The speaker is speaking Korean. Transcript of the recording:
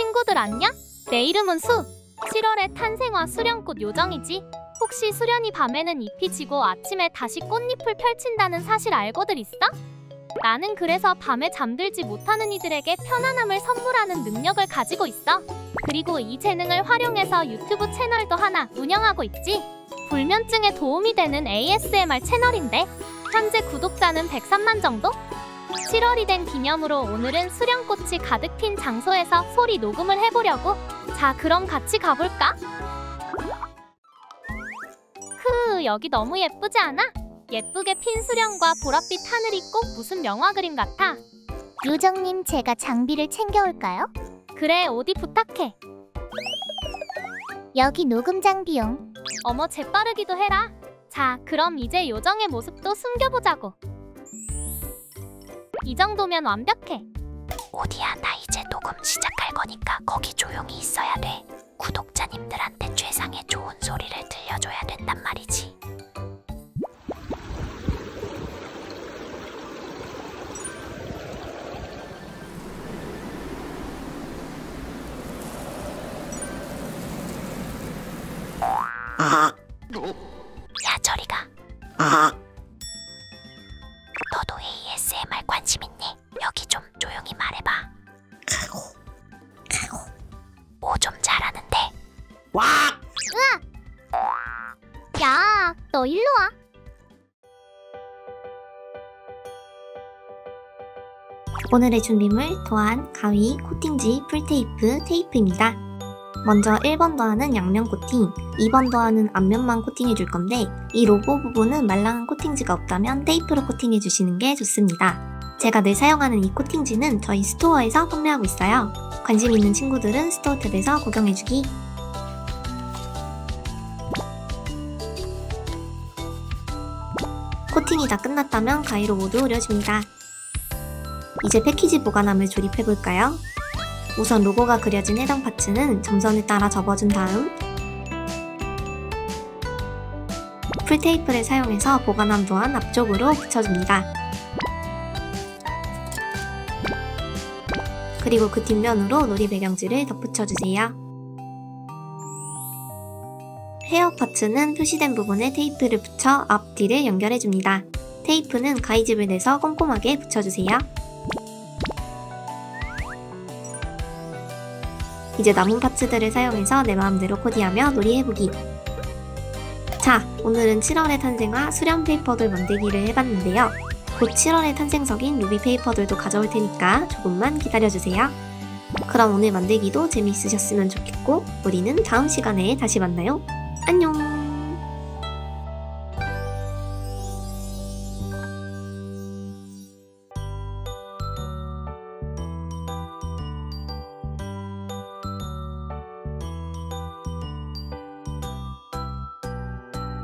친구들 안녕? 내 이름은 수. 7월의 탄생화 수련꽃 요정이지. 혹시 수련이 밤에는 잎이 지고 아침에 다시 꽃잎을 펼친다는 사실 알고들 있어? 나는 그래서 밤에 잠들지 못하는 이들에게 편안함을 선물하는 능력을 가지고 있어. 그리고 이 재능을 활용해서 유튜브 채널도 하나 운영하고 있지. 불면증에 도움이 되는 ASMR 채널인데 현재 구독자는 103만 정도? 7월이 된 기념으로 오늘은 수련꽃이 가득 핀 장소에서 소리 녹음을 해보려고. 자, 그럼 같이 가볼까? 크, 여기 너무 예쁘지 않아? 예쁘게 핀 수련과 보랏빛 하늘이 꼭 무슨 명화 그림 같아. 요정님 제가 장비를 챙겨올까요? 그래, 어디 부탁해. 여기 녹음 장비용. 어머, 재빠르기도 해라. 자, 그럼 이제 요정의 모습도 숨겨보자고. 이 정도면 완벽해. 오디야 나 이제 녹음 시작할 거니까 거기 조용히 있어야 돼. 구독자님들한테 최상의 좋은 소리를 들려줘야 된단 말이지. 야 저리 가. ASMR 관심 있니? 여기 좀 조용히 말해봐. 오좀 잘하는데. 야, 너 일로 와. 오늘의 준비물 도안, 가위, 코팅지, 풀테이프, 테이프입니다. 먼저 1번 도안은 양면 코팅, 2번 도안은 앞면만 코팅해 줄 건데 이 로고 부분은 말랑한 코팅지가 없다면 테이프로 코팅해 주시는 게 좋습니다. 제가 늘 사용하는 이 코팅지는 저희 스토어에서 판매하고 있어요. 관심 있는 친구들은 스토어 탭에서 구경해 주기. 코팅이 다 끝났다면 가위로 모두 오려줍니다. 이제 패키지 보관함을 조립해 볼까요? 우선 로고가 그려진 해당 파츠는 점선을 따라 접어준 다음 풀테이프를 사용해서 보관함 또한 앞쪽으로 붙여줍니다. 그리고 그 뒷면으로 놀이 배경지를 덧붙여주세요. 헤어 파츠는 표시된 부분에 테이프를 붙여 앞, 뒤를 연결해줍니다. 테이프는 가위집을 내서 꼼꼼하게 붙여주세요. 이제 남은 파츠들을 사용해서 내 마음대로 코디하며 놀이해보기. 자, 오늘은 7월의 탄생화 수련 페이퍼들 만들기를 해봤는데요. 곧 7월의 탄생석인 루비 페이퍼들도 가져올 테니까 조금만 기다려주세요. 그럼 오늘 만들기도 재미있으셨으면 좋겠고, 우리는 다음 시간에 다시 만나요. 안녕!